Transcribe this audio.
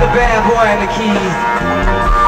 the bad boy and the keys.